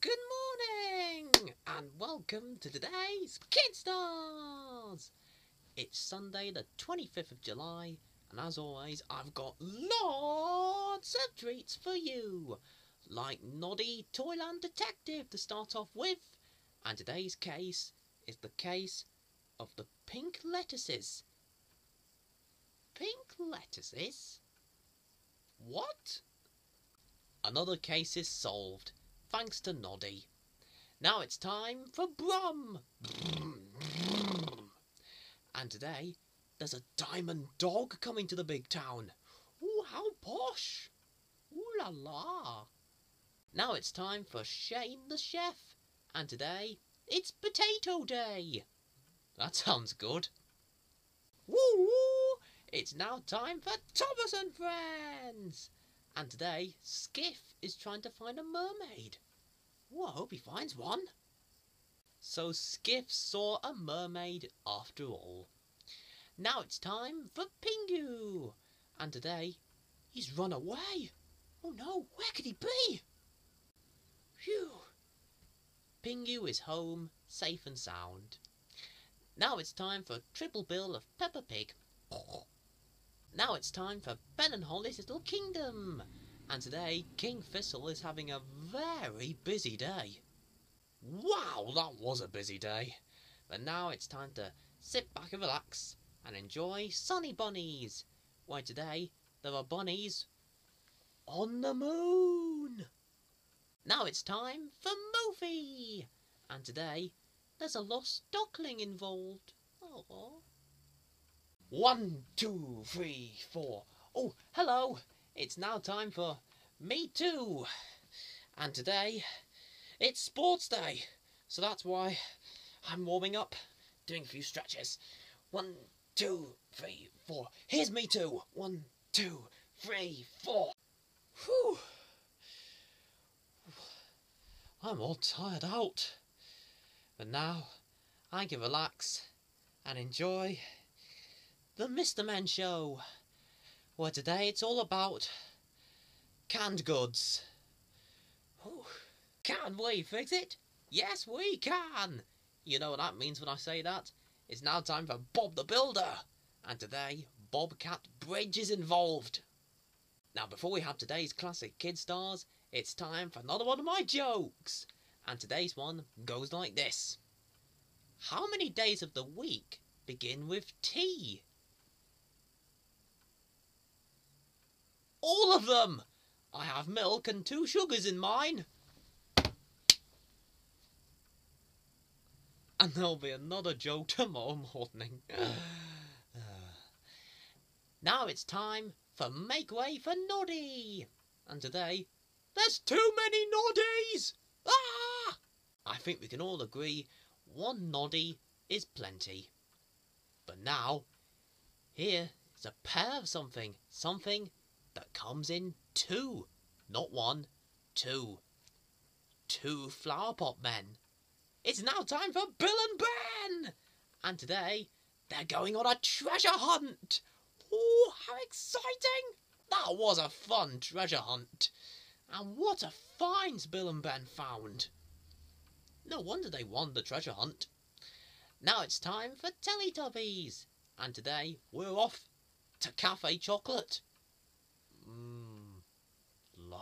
good morning, and welcome to today's Kids Stars. It's Sunday, the 25th of July, and as always, I've got lots of treats for you, like Noddy Toyland Detective to start off with, and today's case is the case of the pink lettuces. Pink lettuces? What? Another case is solved, thanks to Noddy. Now it's time for Brum! And today, there's a diamond dog coming to the big town. Ooh, how posh! Ooh la la! Now it's time for Shane the chef, and today, it's Potato Day! That sounds good. Woo woo! It's now time for Thomas and Friends! And today, Skiff is trying to find a mermaid. I hope he finds one. So Skiff saw a mermaid after all. Now it's time for Pingu. And today, he's run away. Oh no, where could he be? Phew. Pingu is home, safe and sound. Now it's time for Triple Bill of Peppa Pig. Now it's time for Ben and Holly's Little Kingdom. And today, King Thistle is having a very busy day. Wow, that was a busy day. But now it's time to sit back and relax and enjoy Sunny Bunnies. Why today, there are bunnies on the moon. Now it's time for Movie. And today, there's a lost duckling involved. Aww. One, two, three, four. Oh, hello! It's now time for Me Too! And today, it's sports day! So that's why I'm warming up, doing a few stretches. One, two, three, four. Here's Me Too! One, two, three, four. Whew! I'm all tired out. But now, I can relax and enjoy the Mr. Men Show, where today it's all about canned goods. Oh, can we fix it? Yes, we can! You know what that means when I say that? It's now time for Bob the Builder, and today Bobcat Bridge is involved. Now, before we have today's classic kid stars, it's time for another one of my jokes, and today's one goes like this. How many days of the week begin with T? All of them! I have milk and two sugars in mine. And there'll be another joke tomorrow morning. now it's time for Make Way for Noddy. And today, there's too many Noddies! Ah! I think we can all agree one Noddy is plenty. But now, here is a pair of something, something that comes in two, not one, two. Two flower pot men. It's now time for Bill and Ben! And today, they're going on a treasure hunt! Oh, how exciting! That was a fun treasure hunt. And what a finds Bill and Ben found. No wonder they won the treasure hunt. Now it's time for Teletubbies. And today, we're off to Cafe Chocolate.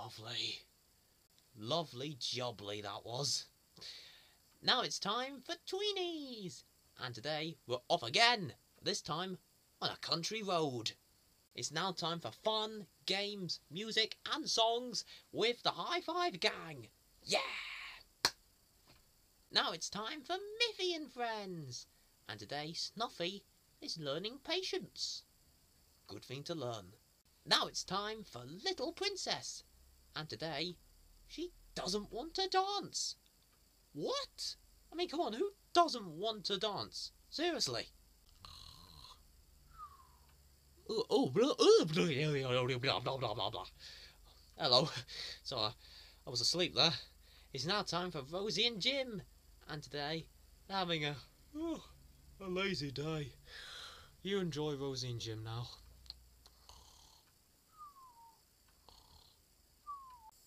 Lovely. Lovely jubbly that was. Now it's time for Tweenies. And today we're off again, this time on a country road. It's now time for fun, games, music and songs with the High Five Gang. Yeah! Now it's time for Miffy and Friends. And today Snuffy is learning patience. Good thing to learn. Now it's time for Little Princess. And today, she doesn't want to dance. What? I mean, come on, who doesn't want to dance? Seriously. Oh. Hello. So, I was asleep there. It's now time for Rosie and Jim. And today, they're having a, oh, a lazy day. You enjoy Rosie and Jim now.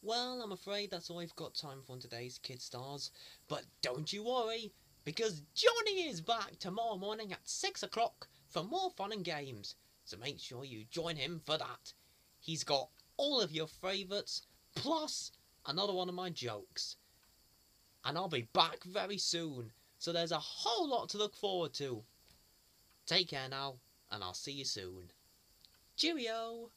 Well, I'm afraid that's all I've got time for on today's Kids Stars. But don't you worry, because Johnny is back tomorrow morning at 6 o'clock for more fun and games. So make sure you join him for that. He's got all of your favourites, plus another one of my jokes. And I'll be back very soon, so there's a whole lot to look forward to. Take care now, and I'll see you soon. Cheerio!